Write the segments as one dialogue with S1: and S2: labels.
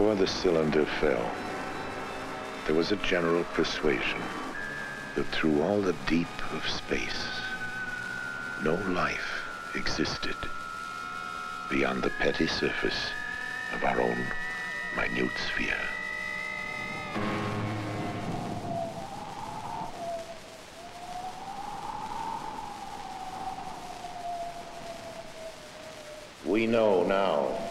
S1: Before the cylinder fell, there was a general persuasion that through all the deep of space, no life existed beyond the petty surface of our own minute sphere. We know now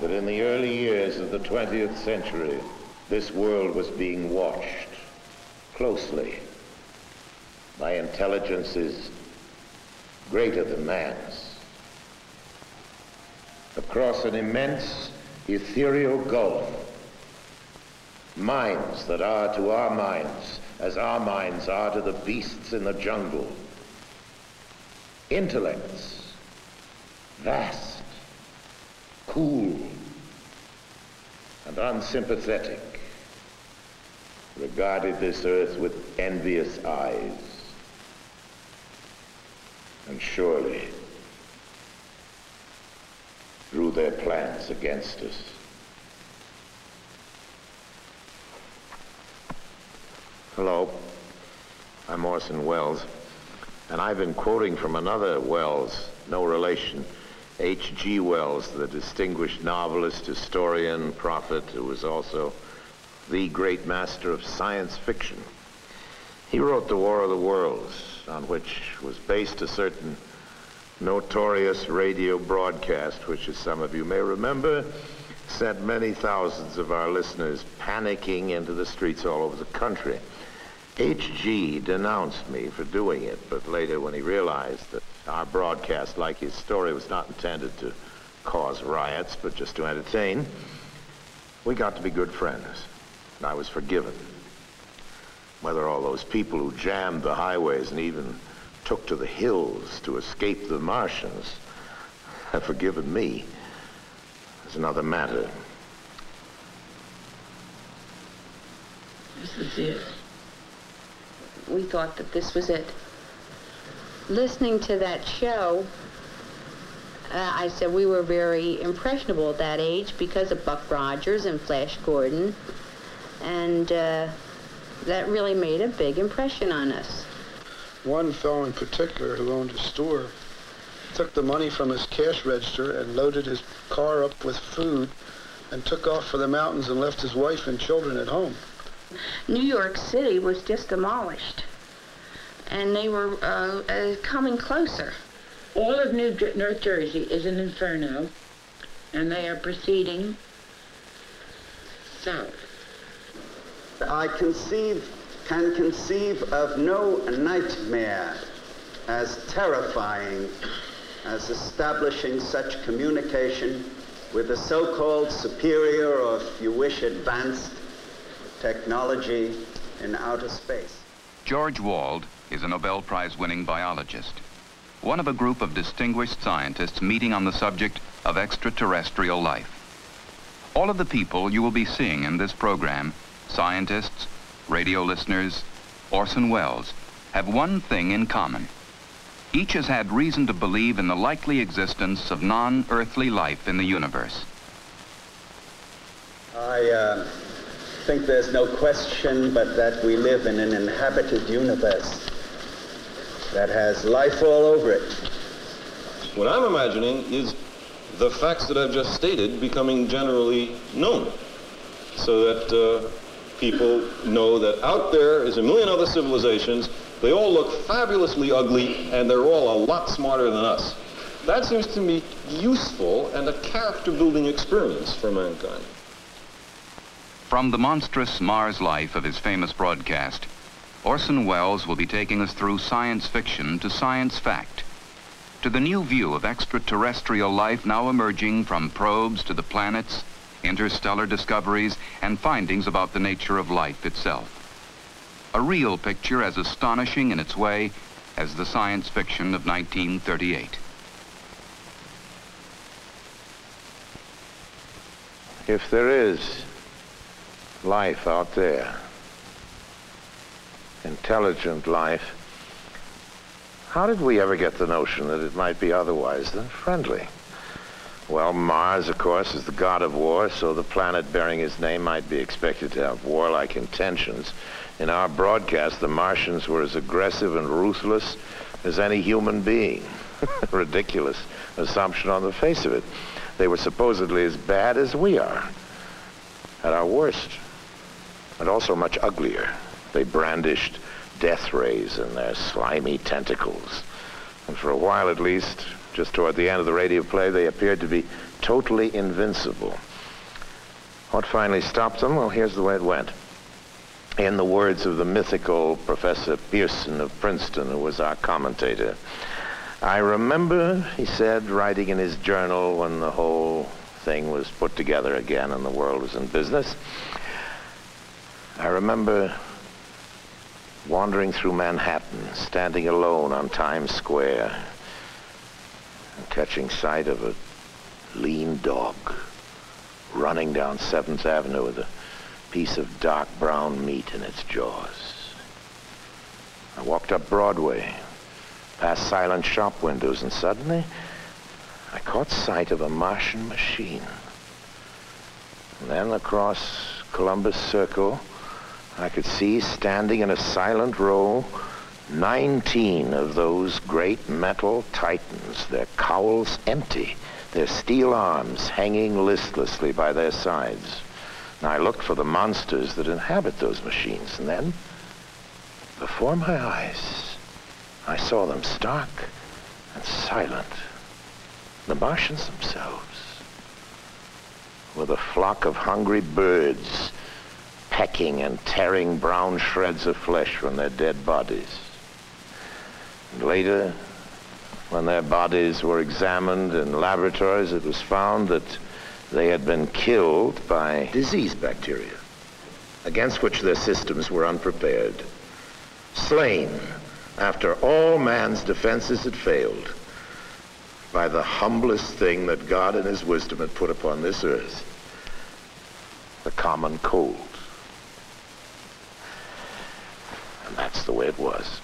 S1: that in the early years of the 20th century, this world was being watched closely by intelligences greater than man's. Across an immense ethereal gulf, minds that are to our minds as our minds are to the beasts in the jungle, intellects, vast, cool, and unsympathetic, regarded this earth with envious eyes. And surely drew their plans against us. Hello, I'm Orson Welles, and I've been quoting from another Wells, no relation, H.G. Wells, the distinguished novelist, historian, prophet, who was also the great master of science fiction. He wrote The War of the Worlds, on which was based a certain notorious radio broadcast, which, as some of you may remember, sent many thousands of our listeners panicking into the streets all over the country. H.G. denounced me for doing it, but later when he realized that our broadcast, like his story, was not intended to cause riots, but just to entertain, we got to be good friends, and I was forgiven. Whether all those people who jammed the highways and even took to the hills to escape the Martians have forgiven me is another matter.
S2: This is it.
S3: We thought that this was it. Listening to that show, uh, I said we were very impressionable at that age because of Buck Rogers and Flash Gordon. And uh, that really made a big impression on us.
S4: One fellow in particular who owned a store took the money from his cash register and loaded his car up with food and took off for the mountains and left his wife and children at home.
S2: New York City was just demolished, and they were uh, uh, coming closer. All of New Jer- North Jersey is an inferno, and they are proceeding south.
S5: I conceive, can conceive of no nightmare as terrifying as establishing such communication with the so-called superior or, if you wish, advanced technology in outer space.
S6: George Wald is a Nobel Prize winning biologist, one of a group of distinguished scientists meeting on the subject of extraterrestrial life. All of the people you will be seeing in this program, scientists, radio listeners, Orson Welles, have one thing in common. Each has had reason to believe in the likely existence of non-earthly life in the universe.
S5: I uh, think there's no question but that we live in an inhabited universe that has life all over it.
S7: What I'm imagining is the facts that I've just stated becoming generally known so that uh, people know that out there is a million other civilizations. They all look fabulously ugly and they're all a lot smarter than us. That seems to me useful and a character building experience for mankind.
S6: From the monstrous Mars life of his famous broadcast, Orson Welles will be taking us through science fiction to science fact, to the new view of extraterrestrial life now emerging from probes to the planets, interstellar discoveries, and findings about the nature of life itself. A real picture as astonishing in its way as the science fiction of 1938.
S1: If there is life out there, intelligent life, how did we ever get the notion that it might be otherwise than friendly? Well, Mars, of course, is the god of war, so the planet bearing his name might be expected to have warlike intentions. In our broadcast, the Martians were as aggressive and ruthless as any human being. Ridiculous assumption on the face of it. They were supposedly as bad as we are, at our worst, and also much uglier. They brandished death rays in their slimy tentacles. And for a while at least, just toward the end of the radio play, they appeared to be totally invincible. What finally stopped them? Well, here's the way it went. In the words of the mythical Professor Pierson of Princeton, who was our commentator, I remember, he said, writing in his journal when the whole thing was put together again and the world was in business, I remember wandering through Manhattan, standing alone on Times Square, and catching sight of a lean dog running down 7th Avenue with a piece of dark brown meat in its jaws. I walked up Broadway, past silent shop windows, and suddenly I caught sight of a Martian machine. And then across Columbus Circle, I could see standing in a silent row 19 of those great metal titans, their cowls empty, their steel arms hanging listlessly by their sides. And I looked for the monsters that inhabit those machines, and then, before my eyes, I saw them stark and silent. The Martians themselves, with a flock of hungry birds pecking and tearing brown shreds of flesh from their dead bodies. Later, when their bodies were examined in laboratories, it was found that they had been killed by disease bacteria, against which their systems were unprepared. Slain after all man's defenses had failed by the humblest thing that God in his wisdom had put upon this earth, the common cold. And that's the way it was.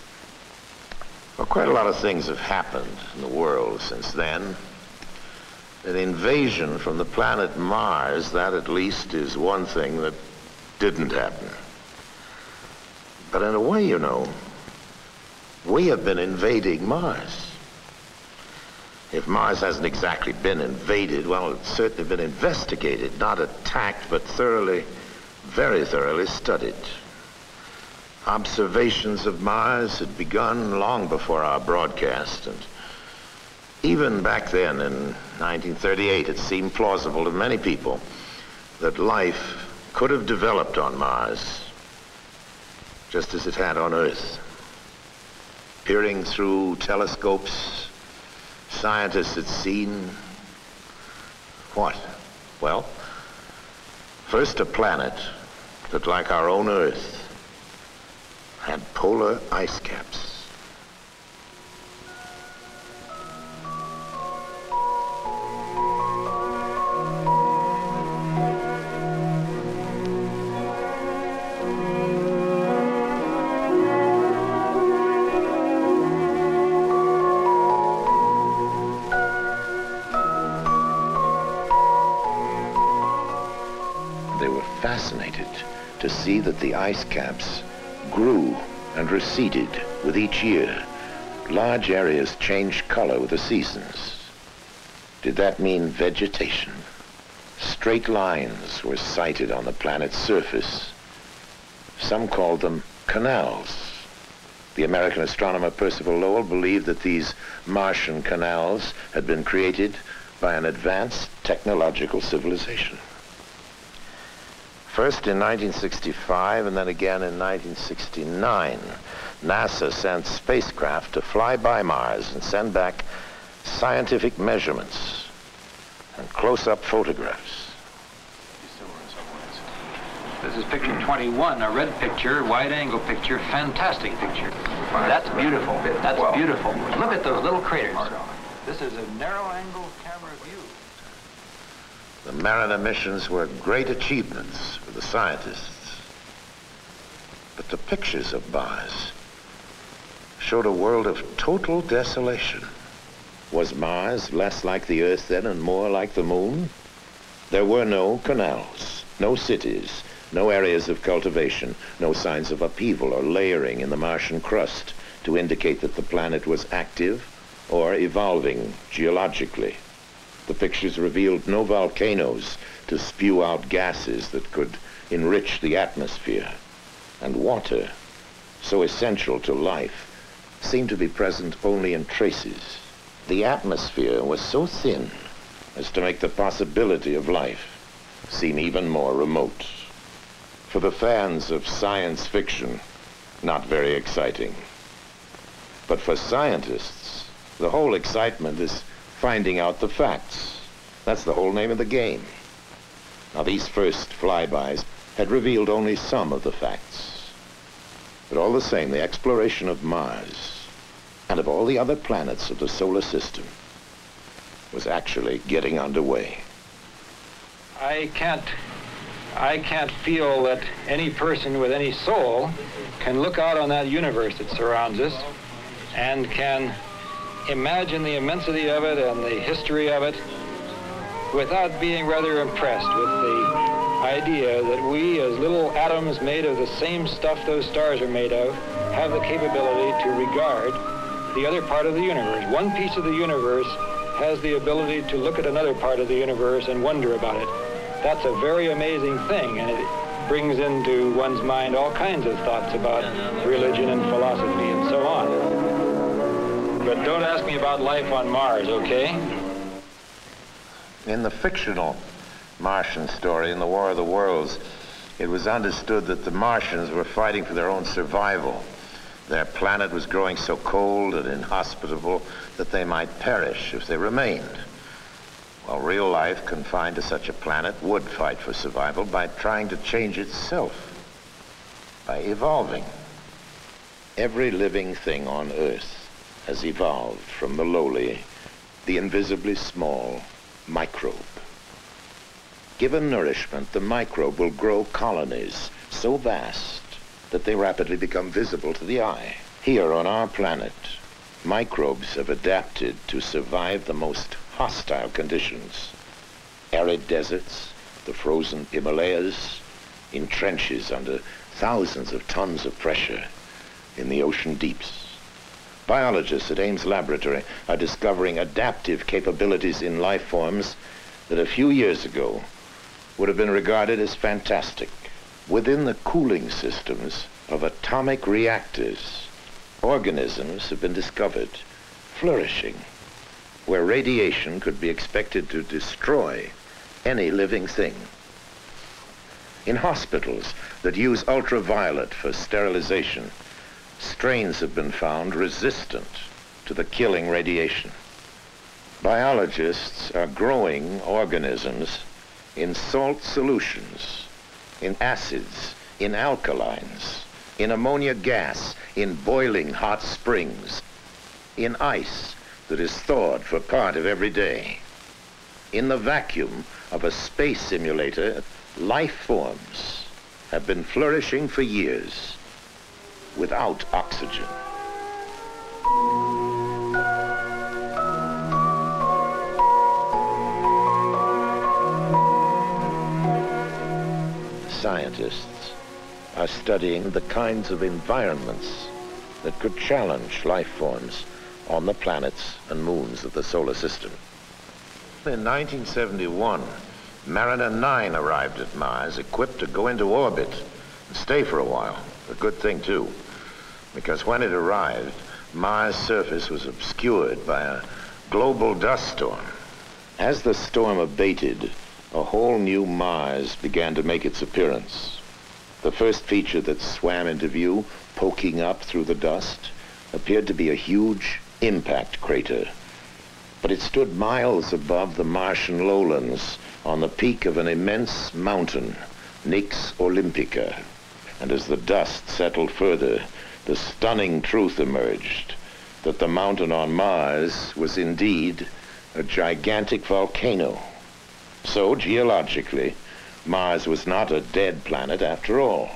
S1: Well, quite a lot of things have happened in the world since then. An invasion from the planet Mars, that at least is one thing that didn't happen. But in a way, you know, we have been invading Mars. If Mars hasn't exactly been invaded, well, it's certainly been investigated, not attacked, but thoroughly, very thoroughly studied. Observations of Mars had begun long before our broadcast, and even back then in 1938, it seemed plausible to many people that life could have developed on Mars just as it had on Earth. Peering through telescopes, scientists had seen what? Well, first a planet that, like our own Earth, had polar ice caps. They were fascinated to see that the ice caps grew and receded with each year. Large areas changed color with the seasons. Did that mean vegetation? Straight lines were sighted on the planet's surface. Some called them canals. The American astronomer Percival Lowell believed that these Martian canals had been created by an advanced technological civilization. First in 1965 and then again in 1969, NASA sent spacecraft to fly by Mars and send back scientific measurements and close-up photographs.
S8: This is picture 21, a red picture, wide-angle picture, fantastic picture. That's beautiful. That's beautiful. Look at those little craters. This is a narrow-angle camera view.
S1: The Mariner missions were great achievements for the scientists. But the pictures of Mars showed a world of total desolation. Was Mars less like the Earth then and more like the Moon? There were no canals, no cities, no areas of cultivation, no signs of upheaval or layering in the Martian crust to indicate that the planet was active or evolving geologically. The pictures revealed no volcanoes to spew out gases that could enrich the atmosphere. And water, so essential to life, seemed to be present only in traces. The atmosphere was so thin as to make the possibility of life seem even more remote. For the fans of science fiction, not very exciting. But for scientists, the whole excitement is finding out the facts. That's the whole name of the game. Now, these first flybys had revealed only some of the facts. But all the same, the exploration of Mars and of all the other planets of the solar system was actually getting underway.
S8: I can't I can't feel that any person with any soul can look out on that universe that surrounds us and can imagine the immensity of it and the history of it without being rather impressed with the idea that we, as little atoms made of the same stuff those stars are made of, have the capability to regard the other part of the universe. One piece of the universe has the ability to look at another part of the universe and wonder about it. That's a very amazing thing, and it brings into one's mind all kinds of thoughts about religion and philosophy and so on. But don't ask me about life on Mars, okay?
S1: In the fictional Martian story, in the War of the Worlds, it was understood that the Martians were fighting for their own survival. Their planet was growing so cold and inhospitable that they might perish if they remained. While real life confined to such a planet would fight for survival by trying to change itself, by evolving. Every living thing on Earth has evolved from the lowly, the invisibly small microbe. Given nourishment, the microbe will grow colonies so vast that they rapidly become visible to the eye. Here on our planet, microbes have adapted to survive the most hostile conditions. Arid deserts, the frozen Himalayas, in trenches under thousands of tons of pressure in the ocean deeps. Biologists at Ames Laboratory are discovering adaptive capabilities in life forms that a few years ago would have been regarded as fantastic. Within the cooling systems of atomic reactors, organisms have been discovered flourishing where radiation could be expected to destroy any living thing. In hospitals that use ultraviolet for sterilization, strains have been found resistant to the killing radiation. Biologists are growing organisms in salt solutions, in acids, in alkalines, in ammonia gas, in boiling hot springs, in ice that is thawed for part of every day. In the vacuum of a space simulator, life forms have been flourishing for years without oxygen. Scientists are studying the kinds of environments that could challenge life forms on the planets and moons of the solar system. In 1971, Mariner 9 arrived at Mars equipped to go into orbit and stay for a while. A good thing, too, because when it arrived, Mars' surface was obscured by a global dust storm. As the storm abated, a whole new Mars began to make its appearance. The first feature that swam into view, poking up through the dust, appeared to be a huge impact crater. But it stood miles above the Martian lowlands on the peak of an immense mountain, Nix Olympica. And as the dust settled further, the stunning truth emerged that the mountain on Mars was indeed a gigantic volcano. So, geologically, Mars was not a dead planet after all.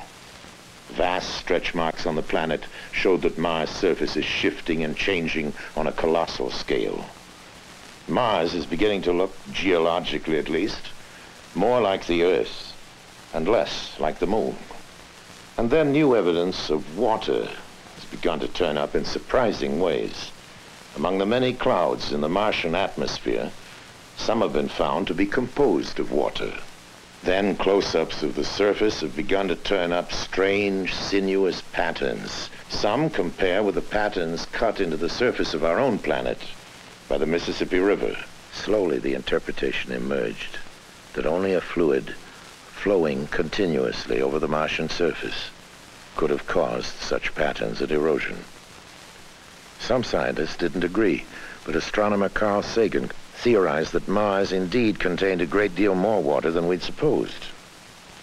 S1: Vast stretch marks on the planet showed that Mars' surface is shifting and changing on a colossal scale. Mars is beginning to look, geologically at least, more like the Earth and less like the Moon. And then new evidence of water has begun to turn up in surprising ways. Among the many clouds in the Martian atmosphere, some have been found to be composed of water. Then close-ups of the surface have begun to turn up strange, sinuous patterns. Some compare with the patterns cut into the surface of our own planet by the Mississippi River. Slowly the interpretation emerged that only a fluid flowing continuously over the Martian surface could have caused such patterns of erosion. Some scientists didn't agree, but astronomer Carl Sagan theorized that Mars indeed contained a great deal more water than we'd supposed.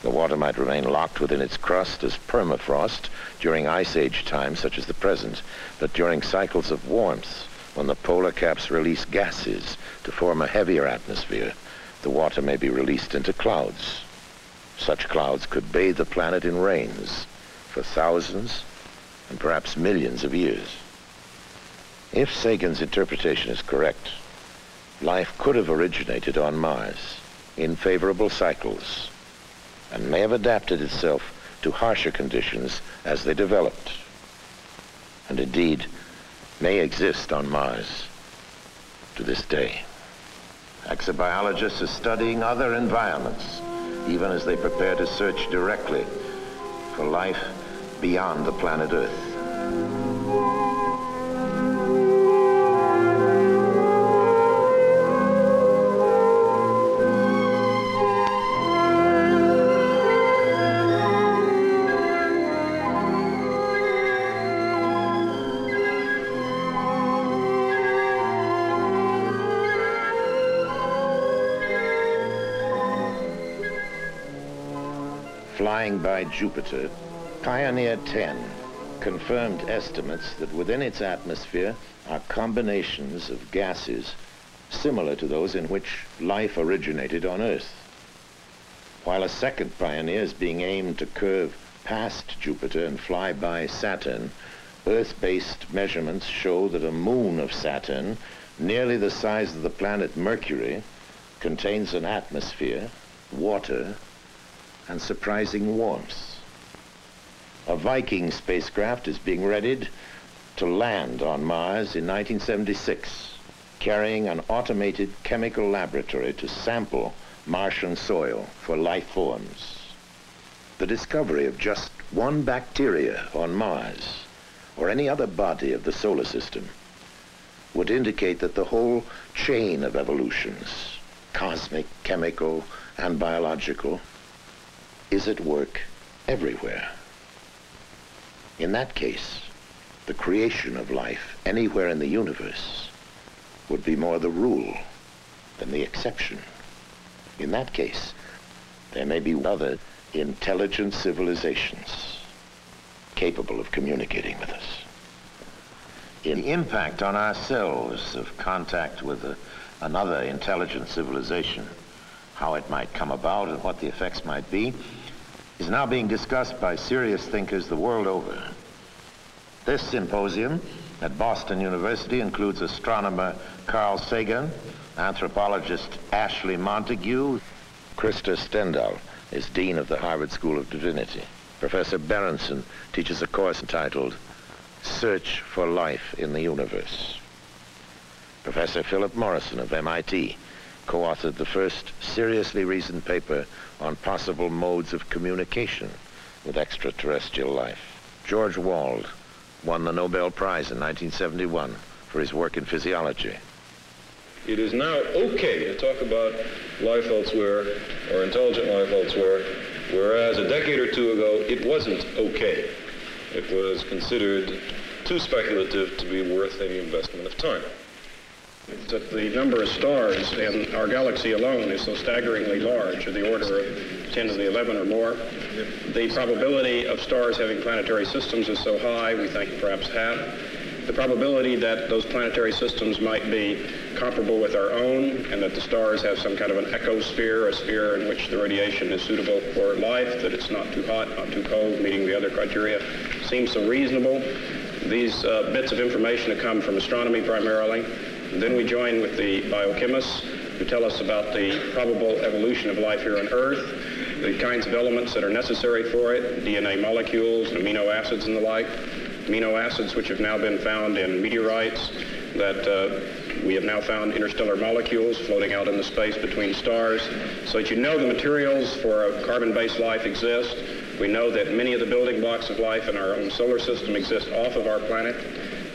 S1: The water might remain locked within its crust as permafrost during ice age times such as the present, but during cycles of warmth, when the polar caps release gases to form a heavier atmosphere, the water may be released into clouds. Such clouds could bathe the planet in rains for thousands and perhaps millions of years. If Sagan's interpretation is correct, life could have originated on Mars in favorable cycles and may have adapted itself to harsher conditions as they developed, and indeed may exist on Mars to this day. Exobiologists are studying other environments, even as they prepare to search directly for life beyond the planet Earth. Flying by Jupiter, Pioneer 10 confirmed estimates that within its atmosphere are combinations of gases similar to those in which life originated on Earth. While a second Pioneer is being aimed to curve past Jupiter and fly by Saturn, Earth-based measurements show that a moon of Saturn, nearly the size of the planet Mercury, contains an atmosphere, water, and surprising warmth. A Viking spacecraft is being readied to land on Mars in 1976, carrying an automated chemical laboratory to sample Martian soil for life forms. The discovery of just one bacteria on Mars, or any other body of the solar system, would indicate that the whole chain of evolutions, cosmic, chemical, and biological, is at work everywhere. In that case, the creation of life anywhere in the universe would be more the rule than the exception. In that case, there may be other intelligent civilizations capable of communicating with us. In the impact on ourselves of contact with a, another intelligent civilization, how it might come about and what the effects might be, is now being discussed by serious thinkers the world over. This symposium at Boston University includes astronomer Carl Sagan, anthropologist Ashley Montagu, Krister Stendahl is Dean of the Harvard School of Divinity. Professor Berenson teaches a course entitled Search for Life in the Universe. Professor Philip Morrison of MIT co-authored the first seriously reasoned paper on possible modes of communication with extraterrestrial life. George Wald won the Nobel Prize in 1971 for his work in physiology.
S7: It is now okay to talk about life elsewhere or intelligent life elsewhere, whereas a decade or two ago it wasn't okay. It was considered too speculative to be worth any investment of time.
S9: That the number of stars in our galaxy alone is so staggeringly large, of the order of 10 to the 11 or more. The probability of stars having planetary systems is so high, we think perhaps half. The probability that those planetary systems might be comparable with our own and that the stars have some kind of an ecosphere, a sphere in which the radiation is suitable for life, that it's not too hot, not too cold, meeting the other criteria, seems so reasonable. These uh, bits of information have come from astronomy primarily. Then we join with the biochemists who tell us about the probable evolution of life here on Earth, the kinds of elements that are necessary for it, DNA molecules, amino acids and the like, amino acids which have now been found in meteorites that uh, we have now found interstellar molecules floating out in the space between stars so that you know the materials for a carbon-based life exist. We know that many of the building blocks of life in our own solar system exist off of our planet.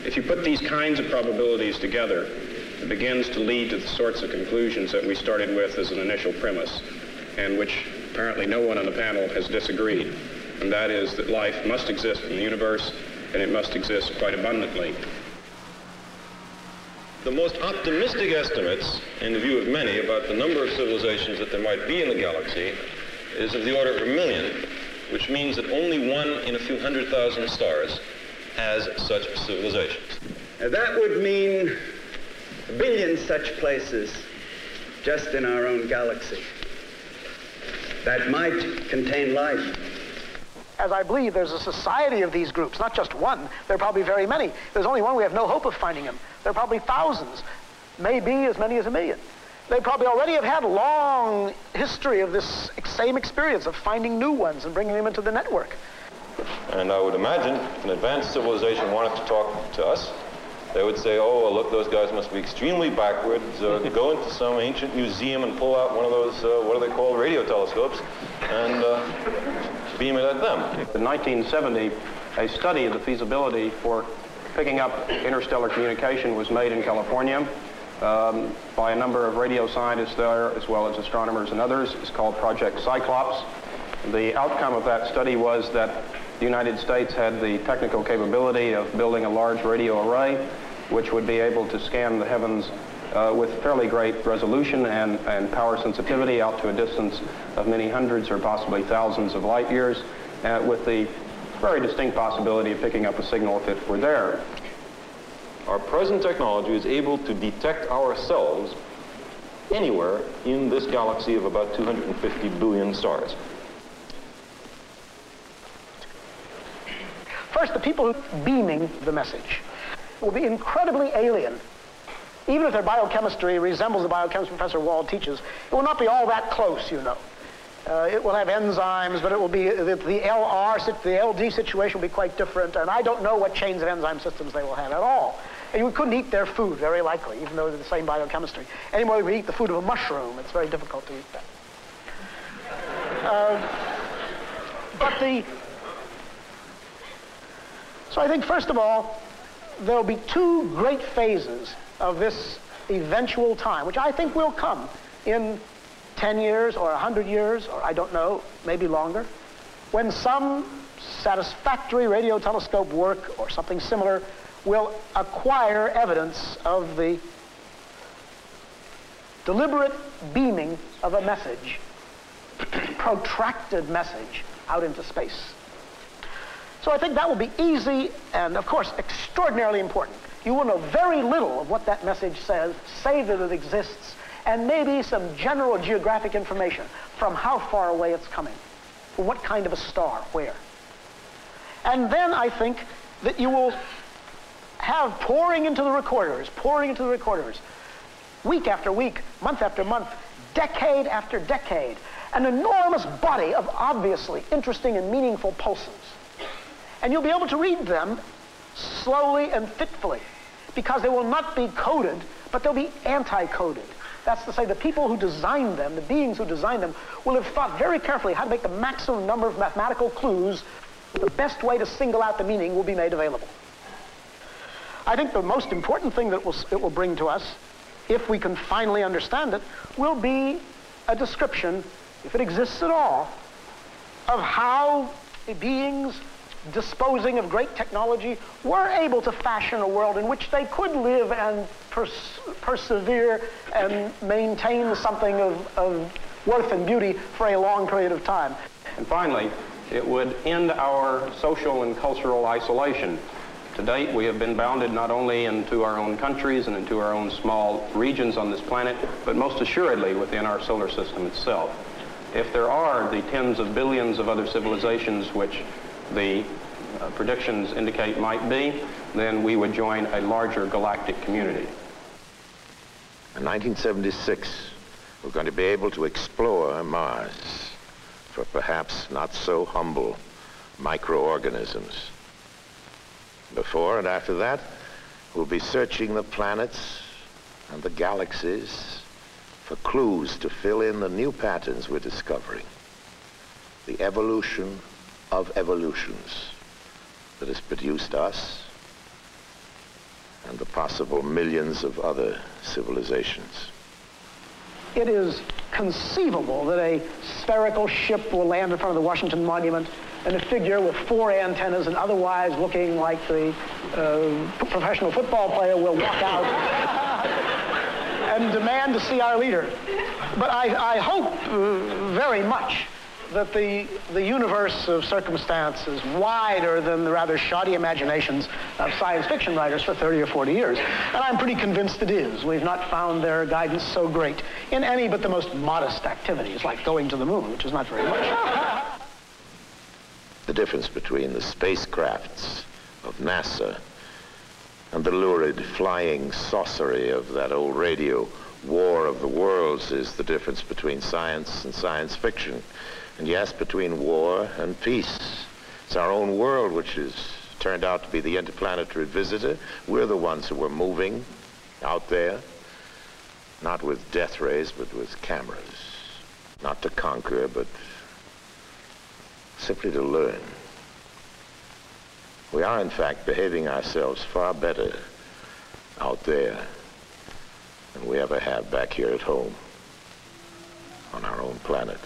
S9: If you put these kinds of probabilities together, it begins to lead to the sorts of conclusions that we started with as an initial premise, and which apparently no one on the panel has disagreed. And that is that life must exist in the universe, and it must exist quite abundantly.
S7: The most optimistic estimates, in the view of many, about the number of civilizations that there might be in the galaxy is of the order of a million, which means that only one in a few hundred thousand stars has such civilizations.
S5: Now, that would mean a billion such places just in our own galaxy that might contain life.
S10: As I believe there's a society of these groups, not just one. There are probably very many. There's only one. We have no hope of finding them. There are probably thousands, maybe as many as a million. They probably already have had a long history of this same experience of finding new ones and bringing them into the network.
S7: And I would imagine if an advanced civilization wanted to talk to us, they would say, oh, well, look, those guys must be extremely backwards. Uh, go into some ancient museum and pull out one of those, uh, what are they called, radio telescopes, and uh, beam it at them.
S11: In 1970, a study of the feasibility for picking up interstellar communication was made in California um, by a number of radio scientists there, as well as astronomers and others. It's called Project Cyclops. The outcome of that study was that the United States had the technical capability of building a large radio array, which would be able to scan the heavens uh, with fairly great resolution and, and power sensitivity out to a distance of many hundreds or possibly thousands of light years, uh, with the very distinct possibility of picking up a signal if it were there.
S7: Our present technology is able to detect ourselves anywhere in this galaxy of about 250 billion stars.
S10: First, the people beaming the message will be incredibly alien. Even if their biochemistry resembles the biochemistry Professor Wald teaches, it will not be all that close, you know. Uh, it will have enzymes, but it will be the, the LR, the LD situation will be quite different, and I don't know what chains of enzyme systems they will have at all. And we couldn't eat their food, very likely, even though they're the same biochemistry. Any more than we eat the food of a mushroom. It's very difficult to eat that. Uh, but the so I think, first of all, there'll be two great phases of this eventual time, which I think will come in 10 years or 100 years, or I don't know, maybe longer, when some satisfactory radio telescope work or something similar will acquire evidence of the deliberate beaming of a message, protracted message out into space. So I think that will be easy and, of course, extraordinarily important. You will know very little of what that message says, say that it exists, and maybe some general geographic information from how far away it's coming, from what kind of a star, where. And then I think that you will have pouring into the recorders, pouring into the recorders, week after week, month after month, decade after decade, an enormous body of obviously interesting and meaningful pulses. And you'll be able to read them slowly and fitfully because they will not be coded, but they'll be anti-coded. That's to say, the people who designed them, the beings who designed them, will have thought very carefully how to make the maximum number of mathematical clues. The best way to single out the meaning will be made available. I think the most important thing that it will, it will bring to us, if we can finally understand it, will be a description, if it exists at all, of how beings disposing of great technology, were able to fashion a world in which they could live and pers- persevere and maintain something of, of worth and beauty for a long period of time.
S11: And finally, it would end our social and cultural isolation. To date, we have been bounded not only into our own countries and into our own small regions on this planet, but most assuredly within our solar system itself. If there are the tens of billions of other civilizations which the uh, predictions indicate might be, then we would join a larger galactic community.
S1: In 1976, we're going to be able to explore Mars for perhaps not so humble microorganisms. Before and after that, we'll be searching the planets and the galaxies for clues to fill in the new patterns we're discovering. The evolution of evolutions that has produced us and the possible millions of other civilizations.
S10: It is conceivable that a spherical ship will land in front of the Washington Monument and a figure with four antennas and otherwise looking like the uh, professional football player will walk out and demand to see our leader. But I, I hope uh, very much that the, the universe of circumstance is wider than the rather shoddy imaginations of science fiction writers for 30 or 40 years. And I'm pretty convinced it is. We've not found their guidance so great in any but the most modest activities, like going to the moon, which is not very much.
S1: The difference between the spacecrafts of NASA and the lurid flying saucery of that old radio war of the worlds is the difference between science and science fiction. And yes, between war and peace. It's our own world which has turned out to be the interplanetary visitor. We're the ones who were moving out there, not with death rays, but with cameras. Not to conquer, but simply to learn. We are, in fact, behaving ourselves far better out there than we ever have back here at home on our own planet.